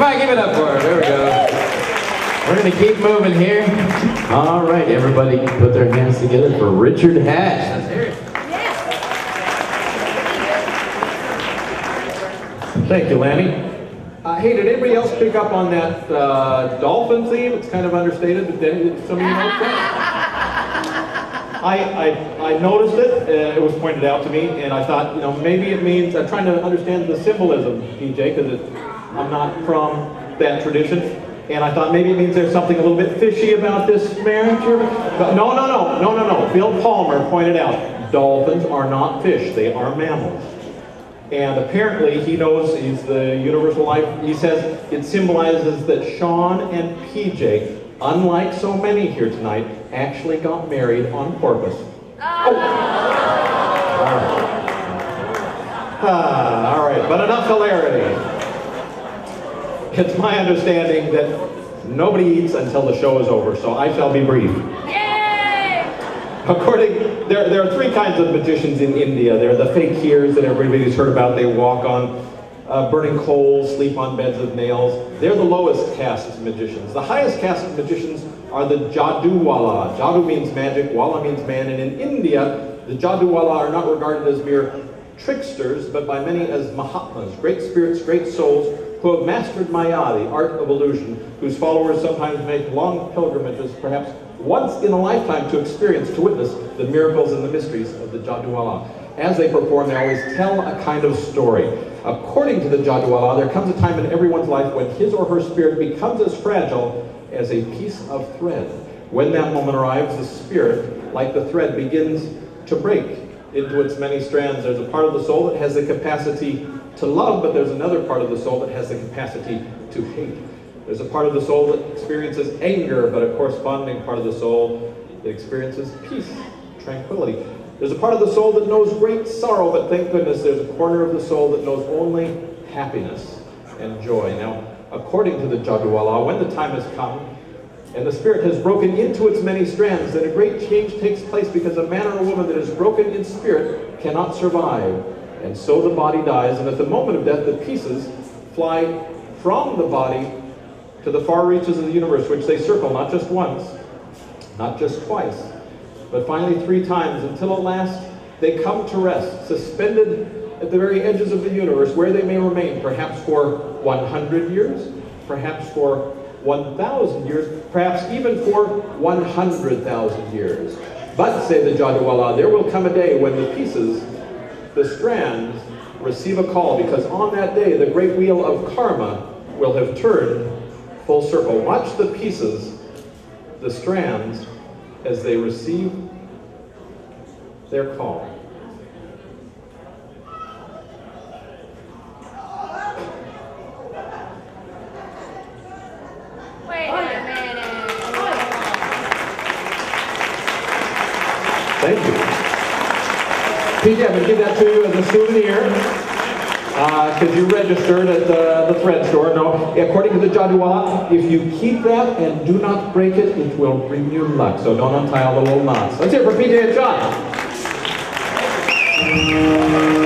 Come give it up for her. There we go. We're going to keep moving here. All right, everybody put their hands together for Richard Hatch. Let's hear it. Thank you, Lanny. Uh, hey, did anybody else pick up on that uh, dolphin theme? It's kind of understated, but then some of you know I, I, I noticed it, uh, it was pointed out to me, and I thought, you know, maybe it means, I'm trying to understand the symbolism, PJ, because I'm not from that tradition, and I thought maybe it means there's something a little bit fishy about this marriage. But no, no, no, no, no, no. Bill Palmer pointed out, dolphins are not fish, they are mammals. And apparently he knows he's the universal life. He says it symbolizes that Shon and PJ unlike so many here tonight, actually got married on purpose. Oh. All right. Ah, all right, but enough hilarity. It's my understanding that nobody eats until the show is over, so I shall be brief. Yay! According, there, there are three kinds of magicians in India. There are the fakirs that everybody's heard about. They walk on uh, burning coals, sleep on beds of nails. They're the lowest caste magicians. The highest caste magicians are the Jaduwala. Jadu means magic, Wala means man, and in India, the Jaduwala are not regarded as mere tricksters, but by many as Mahatmas, great spirits, great souls, who have mastered Maya, the art of illusion, whose followers sometimes make long pilgrimages, perhaps once in a lifetime, to experience, to witness the miracles and the mysteries of the Jaduwala. As they perform, they always tell a kind of story. According to the Jaduwala, there comes a time in everyone's life when his or her spirit becomes as fragile as a piece of thread. When that moment arrives, the spirit, like the thread, begins to break into its many strands. There's a part of the soul that has the capacity to love, but there's another part of the soul that has the capacity to hate. There's a part of the soul that experiences anger, but a corresponding part of the soul that experiences peace, tranquility. There's a part of the soul that knows great sorrow, but thank goodness there's a corner of the soul that knows only happiness and joy. Now, according to the Jaduwala, when the time has come and the spirit has broken into its many strands, then a great change takes place because a man or a woman that is broken in spirit cannot survive. And so the body dies, and at the moment of death, the pieces fly from the body to the far reaches of the universe, which they circle not just once, not just twice, but finally three times until at last they come to rest, suspended at the very edges of the universe, where they may remain, perhaps for 100 years, perhaps for 1,000 years, perhaps even for 100,000 years. But, say the Jaduwala, there will come a day when the pieces, the strands, receive a call, because on that day the great wheel of karma will have turned full circle. Watch the pieces, the strands, as they receive their call. Thank you. PJ, I'm going to give that to you as a souvenir because uh, you registered at the, the thread store. No, according to the Jaduwala, if you keep that and do not break it, it will bring you luck. So don't untie all the little knots. Let's hear it for PJ and Shon.